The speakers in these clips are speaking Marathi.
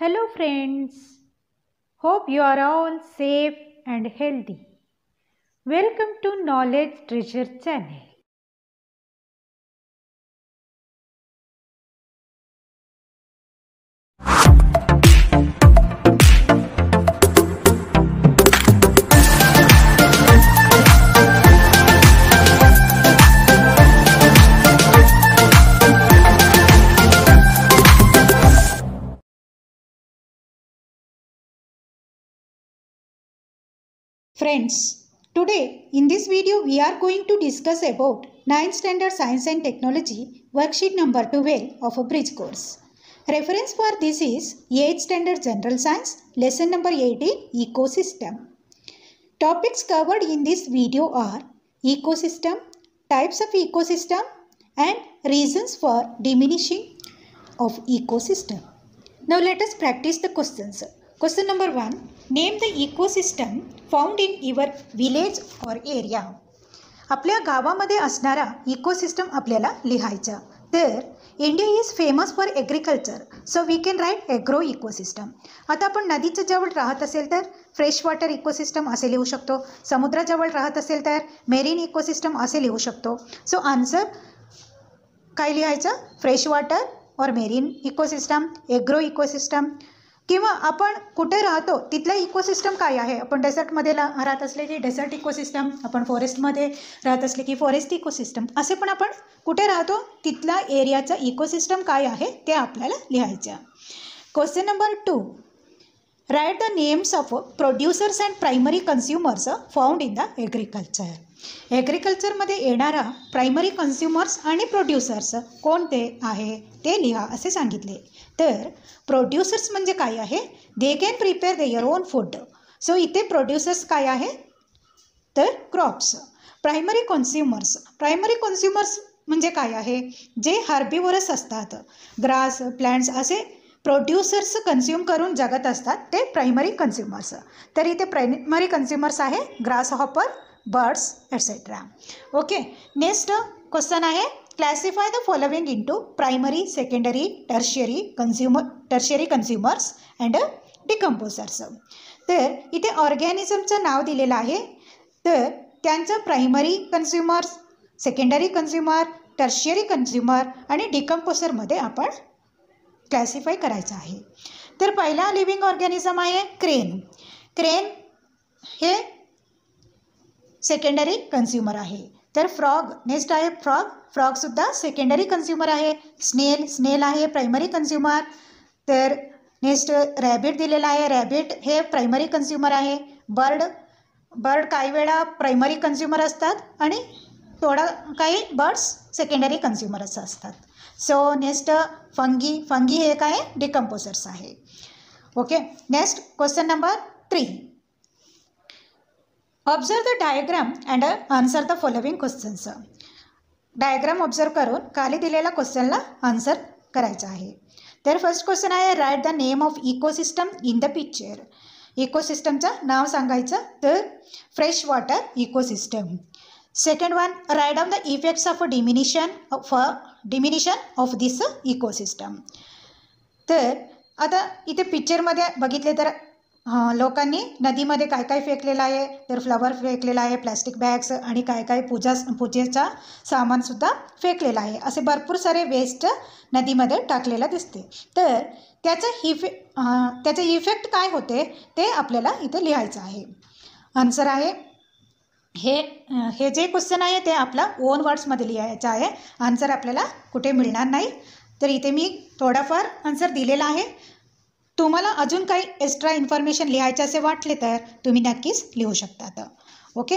Hello, friends. Hope you are all safe and healthy. Welcome to Knowledge Treasure Channel. Friends, today in this video we are going to discuss about 9th Standard Science and Technology worksheet number 12 of a bridge course. Reference for this is 8th Standard General Science lesson number 18 Ecosystem. Topics covered in this video are ecosystem, types of ecosystem and reasons for diminishing of ecosystem. Now let us practice the questions. Question number 1 Name the ecosystem found in your village or area आपल्या गावामध्ये असणारा इकोसिस्टम आपल्याला लिहायचा. तर India is famous for agriculture so we can write agro ecosystem आता आपण नदीच्या जवळ राहत असेल तर फ्रेश वॉटर इकोसिस्टम असे लिहू शकतो. समुद्राजवळ राहत असेल तर मेरीन इकोसिस्टम असे लिहू शकतो. सो आन्सर काय लिहायचं? फ्रेश वॉटर और मेरीन इकोसिस्टम एग्रो इकोसिस्टम किंवा आपण कुठे राहतो तिथलं इकोसिस्टम काय आहे? आपण डेझर्टमध्ये राहत असले की डेझर्ट इकोसिस्टम आपण फॉरेस्टमध्ये राहत असले की फॉरेस्ट इकोसिस्टम असे पण आपण कुठे राहतो तिथला एरियाचं इकोसिस्टम काय आहे ते आपल्याला लिहायचं. Question number two write the names of producers and primary consumers found in the agriculture ॲग्रिकल्चरमध्ये येणारा प्रायमरी कन्झ्युमर्स आणि प्रोड्युसर्स कोणते आहे ते लिहा असे सांगितले. तर प्रोड्युसर्स म्हणजे काय आहे? They can prepare their own food so इथे प्रोड्युसर्स काय आहे? तर crops primary consumers primary consumers म्हणजे काय आहे? जे हार्बिवरस असतात. ग्रास प्लॅन्ट्स असे प्रोड्युसर्स कन्झ्युम करून जगत असतात. ते प्रायमरी कन्झ्युमर्स तर इथे प्रायमरी कन्झ्युमर्स आहे grasshopper birds etcetera okay next question आहे. Classify the following into primary secondary tertiary consumer tertiary consumers and decomposers तर इथे ऑर्गॅनिझमचं नाव दिलेलं आहे. तर त्यांचं primary consumers secondary consumer tertiary consumer आणि डिकम्पोजरमध्ये आपण क्लॅसिफाय करायचं आहे. तर पहिला लिव्हिंग ऑर्गॅनिझम आहे क्रेन क्रेन हे सेकंडरी कन्झ्युमर आहे. तर फ्रॉग नेक्स्ट आहे फ्रॉग. फ्रॉगसुद्धा सेकंडरी कन्झ्युमर आहे. स्नेल स्नेल आहे प्रायमरी कन्झ्युमर तर नेक्स्ट रॅबिट दिलेला आहे. रॅबिट हे प्रायमरी कन्झ्युमर आहे. बर्ड बर्ड काही वेळा प्रायमरी कन्झ्युमर असतात आणि थोडा काही बर्ड्स सेकंडरी कन्झ्युमरच असतात. सो नेक्स्ट फंगी फंगी हे काय? डिकम्पोजर्स आहे. Okay next question number three observe the diagram and answer the following questions diagram observe करून खाली दिलेल्या क्वेश्चनला आन्सर करायचं आहे. तर फर्स्ट क्वेश्चन आहे write the name of ecosystem in the picture इकोसिस्टमचं नाव सांगायचं तर fresh water ecosystem second one write down the effects of diminution of diminution of this ecosystem तर आता इथे पिक्चरमध्ये बघितले तर लोकांनी नदीमध्ये काय काय फेकलेलं आहे? तर फ्लवर फेकलेला आहे प्लॅस्टिक बॅग्स आणि काय काय पूजा पूजेचा सामानसुद्धा फेकलेला आहे. असे भरपूर सारे वेस्ट नदीमध्ये टाकलेलं दिसते. तर त्याचं इफे त्याचे इफेक्ट काय होते? ते आपल्याला इथे लिहायचं आहे. आन्सर आहे हे हे जे क्वेश्चन आहे ते आपला ओन वर्ड्समध्ये लिहायचं आहे. आन्सर आपल्याला कुठे मिळणार नाही. तर इथे मी थोडाफार आन्सर दिलेला आहे. तुम्हाला अजून काही एक्स्ट्रा इन्फॉर्मेशन लिहायचे असे वाटले तर तुम्ही नक्कीच लिहू शकतात okay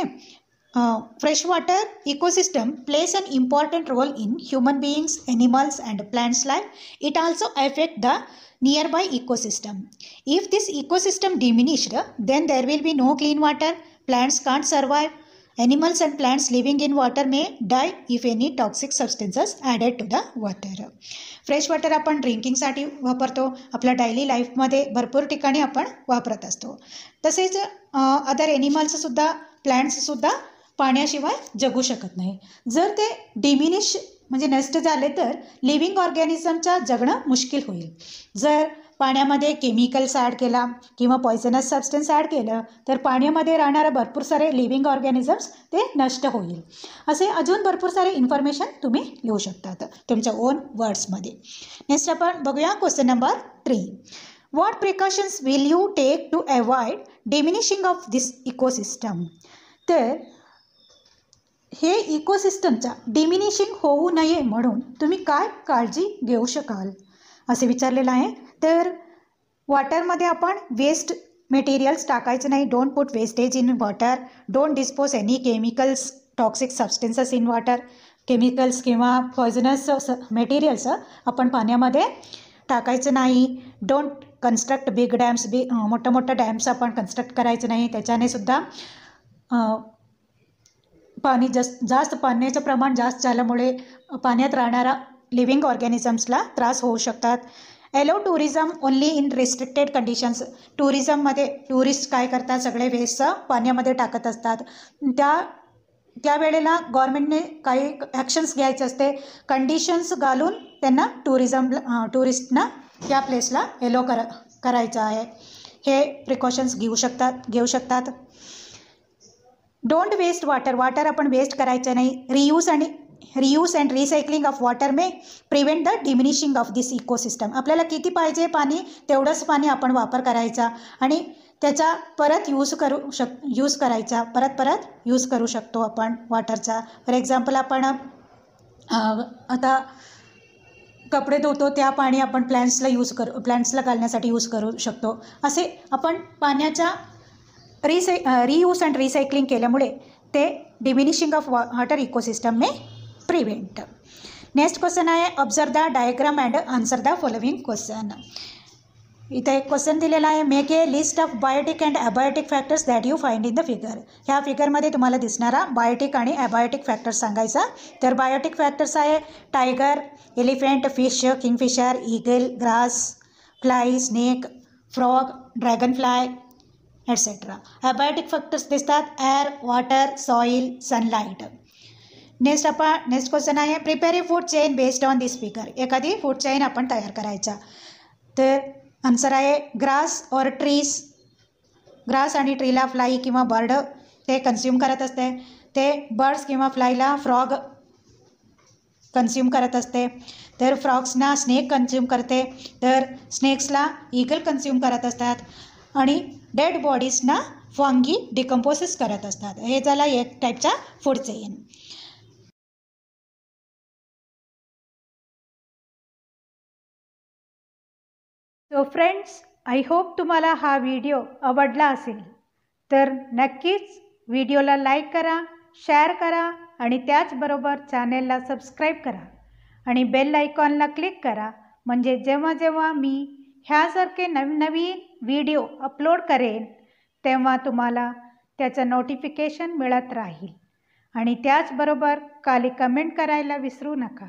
fresh water ecosystem place an important role in human beings animals and plants life it also affect the nearby ecosystem if this ecosystem diminished then there will be no clean water plants can't survive, animals and plants living in water may die if any toxic substances added to the water. Fresh water आपण ड्रिंकिंगसाठी वापरतो. आपल्या डेली लाईफमध्ये भरपूर ठिकाणी आपण वापरत असतो. तसेच अदर एनिमल्ससुद्धा प्लॅन्ट्ससुद्धा पाण्याशिवाय जगू शकत नाही. जर ते डिमिनिश म्हणजे नष्ट झाले तर लिव्हिंग ऑर्गॅनिझमचा जगणं मुश्किल होईल. जर पाण्यामध्ये केमिकल्स ॲड केला किंवा पॉयझनस सबस्टन्स ॲड केलं तर पाण्यामध्ये राहणारे भरपूर सारे लिव्हिंग ऑर्गॅनिझम्स ते नष्ट होईल. असे अजून भरपूर सारे इन्फॉर्मेशन तुम्ही लिहू शकतात तुमच्या ओन वर्ड्समध्ये नेक्स्ट आपण बघूया question number three what precautions will you take to avoid diminishing of this ecosystem तर हे इकोसिस्टमचा डिमिनिशिंग होऊ नये म्हणून तुम्ही काय काळजी घेऊ शकाल? असे विचारलेलं आहे. तर वॉटरमध्ये आपण वेस्ट मेटेरियल्स टाकायचं नाही. Don't put wastage in water don't dispose any chemicals toxic substances in water chemicals किंवा पॉयझनस मेटेरियल्स आपण पाण्यामध्ये टाकायचं नाही. डोंट कन्स्ट्रक्ट बिग डॅम्स बी मोठं मोठं डॅम्स आपण कन्स्ट्रक्ट करायचं नाही. त्याच्याने सुद्धा पाणी जास्त जास्त पाण्याचं प्रमाण जास्त झाल्यामुळे पाण्यात राहणारा लिव्हिंग ऑर्गॅनिझम्सला त्रास होऊ शकतात. Allow tourism only in restricted conditions टुरिझममध्ये tourist काय करतात? सगळे वेस्ट पाण्यामध्ये टाकत असतात. त्या त्यावेळेला गव्हर्मेंटने काही ॲक्शन्स घ्यायचे असते. कंडिशन्स घालून त्यांना टुरिझम टुरिस्टना त्या प्लेसला एलो कर करायचं आहे. हे प्रिकॉशन्स घेऊ शकतात घेऊ शकतात. डोंट वेस्ट वॉटर वॉटर आपण वेस्ट करायचं नाही. रियूज आणि reuse and recycling of water may prevent the diminishing of this ecosystem आपल्याला किती पाहिजे पाणी? तेवढंच पाणी आपण वापर करायचा आणि त्याचा परत यूज करू शक यूज करायचा. परत परत यूज करू शकतो आपण वॉटरचा फॉर एक्झाम्पल आपण आता कपडे धुतो त्या पाणी आपण प्लॅन्ट्सला यूज करू प्लॅन्ट्सला घालण्यासाठी यूज करू शकतो. असे आपण पाण्याच्या रिसाय रियूज अँड रिसायकलिंग केल्यामुळे ते diminishing of water ecosystem may prevent next question आहे observe the diagram and answer the following question इथं एक क्वेश्चन दिलेला आहे make a list of biotic and abiotic factors that you find in the figure ह्या फिगरमध्ये तुम्हाला दिसणारा बायोटिक आणि ॲबायोटिक फॅक्टर्स सांगायचा. तर बायोटिक फॅक्टर्स आहे tiger elephant fish kingfisher eagle grass fly snake frog dragonfly etcetera abiotic factors दिसतात air water soil sunlight next आपण नेक्स्ट क्वेश्चन आहे prepare a food chain based on this figure एखादी फूड चेन आपण तयार करायचा तर आन्सर आहे ग्रास और ट्रीज ग्रास आणि ट्रीला फ्लाई किंवा बर्ड ते कन्झ्युम करत असते. ते बर्ड्स किंवा फ्लायला फ्रॉग कन्झ्युम करत असते. तर फ्रॉग्सना स्नेक कन्झ्युम करते. तर स्नेक्सला ईगल कन्झ्युम करत असतात. आणि डेड बॉडीजना फंगी डिकम्पोसेस करत असतात. हे झाला एक टाईपचा food chain so friends I hope तुम्हाला हा व्हिडिओ आवडला असेल. तर नक्कीच व्हिडिओला लाईक करा शेअर करा आणि त्याचबरोबर चॅनेलला सबस्क्राईब करा. आणि बेल आयकॉनला क्लिक करा. म्हणजे जेव्हा जेव्हा मी ह्यासारखे नवनवीन व्हिडिओ अपलोड करेन तेव्हा तुम्हाला त्याचं नोटिफिकेशन मिळत राहील. आणि त्याचबरोबर खाली कमेंट करायला विसरू नका.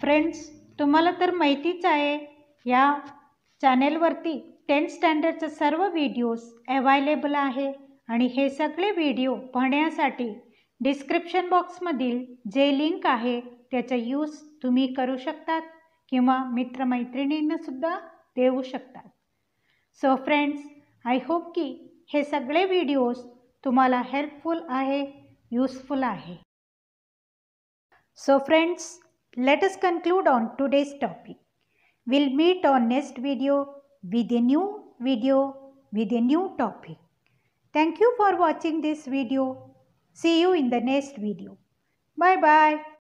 फ्रेंड्स तुम्हाला तर माहितीच आहे या चॅनेलवरती टेन्थ स्टँडर्डचे सर्व व्हिडिओज अवायलेबल आहे आणि हे सगळे व्हिडिओ पाहण्यासाठी डिस्क्रिप्शन बॉक्समधील जे लिंक आहे त्याचा यूज तुम्ही करू शकतात किंवा मित्रमैत्रिणींनासुद्धा देऊ शकतात. सो फ्रेंड्स आय होप की हे सगळे व्हिडिओज तुम्हाला हेल्पफुल आहे यूजफुल आहे. So friends let us conclude on today's topic. We'll meet on next video with a new video with a new topic. Thank you for watching this video. See you in the next video. Bye bye.